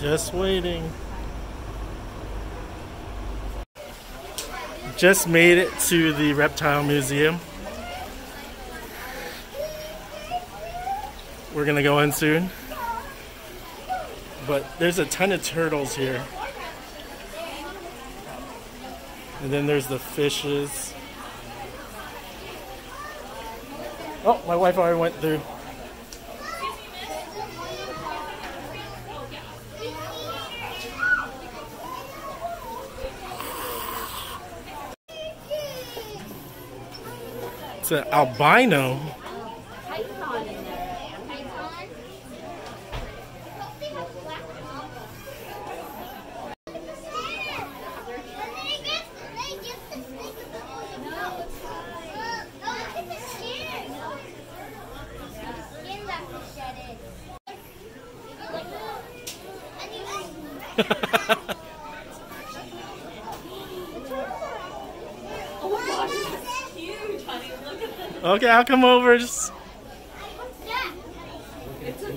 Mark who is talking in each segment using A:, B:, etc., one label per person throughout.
A: Just waiting. Just made it to the Reptile Museum. We're gonna go in soon. But there's a ton of turtles here. And then there's the fishes. Oh, my wife already went through. It's an albino.
B: Python in there. Python? Oh my gosh, this is huge, honey. Look at the
A: okay, I'll come over. Just
B: It's a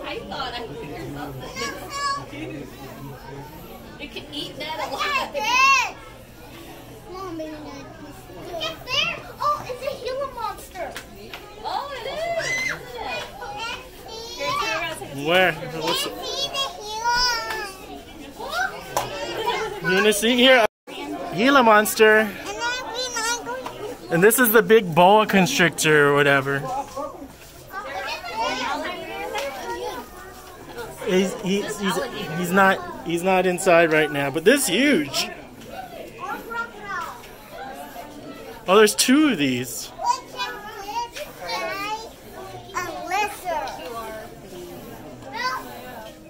B: python. I think or something. It's. You can eat that alive.
C: Oh, it's a Gila monster.
B: Oh, it is, isn't it? Here, turn around, take a
A: where?
C: Can
A: What's
C: see the Gila?
A: you wanna see here? Gila monster.
C: And then we not going to
A: And this is the big boa constrictor or whatever. He's, he's, he's, he's not he's not inside right now, but this is huge. Oh, there's two of these.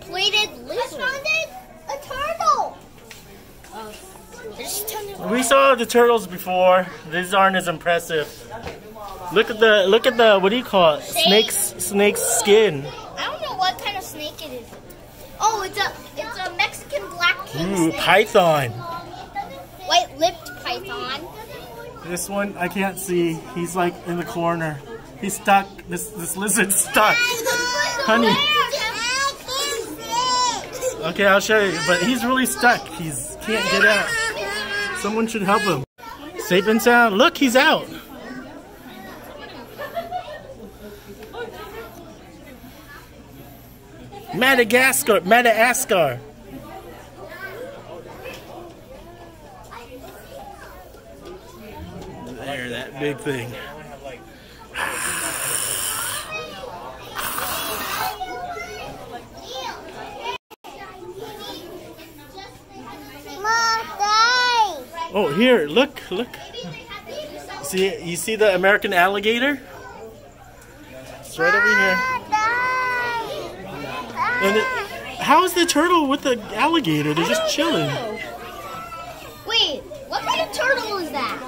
C: Plated lizard.
A: We saw the turtles before. These aren't as impressive. Look at the look at the what do you call it? Snake's snake's skin.
C: I don't know what kind of snake it is. Oh, it's a it's a Mexican black king
A: Ooh,
C: snake.
A: python.
C: White-lipped python.
A: This one I can't see. He's like in the corner. He's stuck. This this lizard's stuck. Honey. Okay, I'll show you. But he's really stuck. He's can't get out. Someone should help him. Safe and sound. Look, he's out. Madagascar, Madagascar. There, that big thing. Oh, here, look, look. See, you see the American alligator? It's right over here. And it, how is the turtle with the alligator? They're just chilling.
C: Wait, what kind of turtle is that?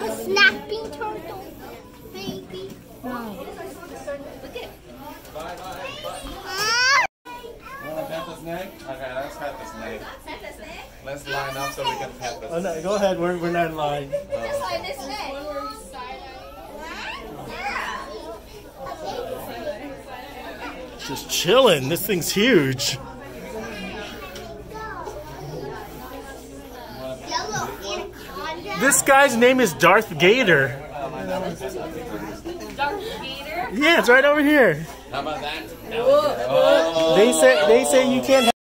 C: A snapping turtle, baby. No. Look at. Ah!
D: Want to pet the snake? Okay, let's pet the snake. Let's line up so we can pet the
A: Oh, no, go ahead. We're, we're not in line. Just chilling. This thing's huge. This guy's name is Darth Gator.
B: Darth Vader.
A: Yeah, it's right over here.
D: How about that?
A: They say they say you can't